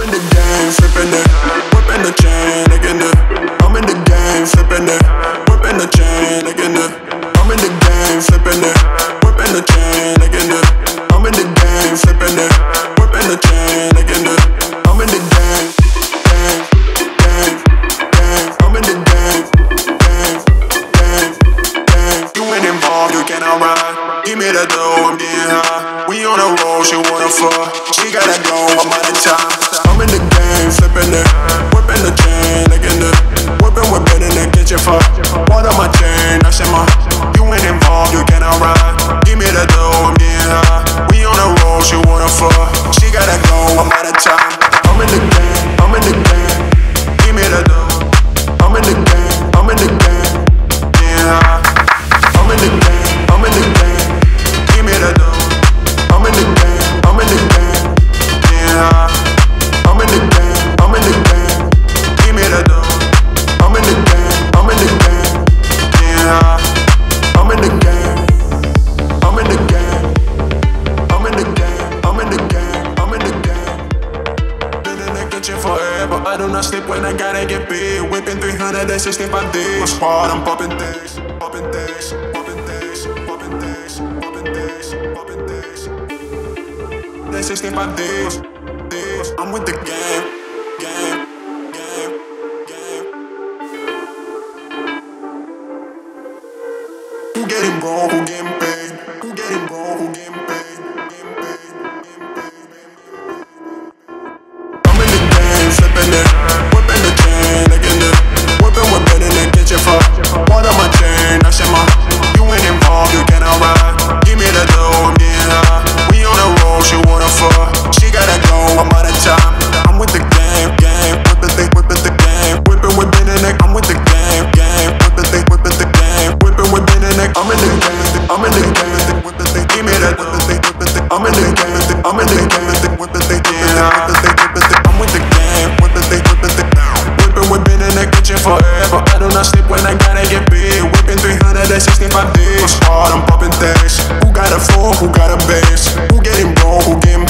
I'm in the game, flipping it. Whipping the chain, nigga. I'm in the game, flipping it. Whipping the chain, nigga. I'm in the game, flipping it. Whipping the chain, nigga. I'm in the game, flipping it. Whipping the chain, nigga. I'm in the game. Give me the dough, I'm getting high. We on the road, she wanna fuck. She gotta go, I'm out of time. In the game, flipping it. I do not sleep when I gotta get paid? Whipping 365 days. I'm popping things, popping things, popping things, popping things, popping things, popping things. 365 days. I'm with the game, game, game, game. Who getting broke? Who getting paid? London this is not my thing. Hard, I'm popping things. Who got a phone, who got a bass? Who getting blown, who getting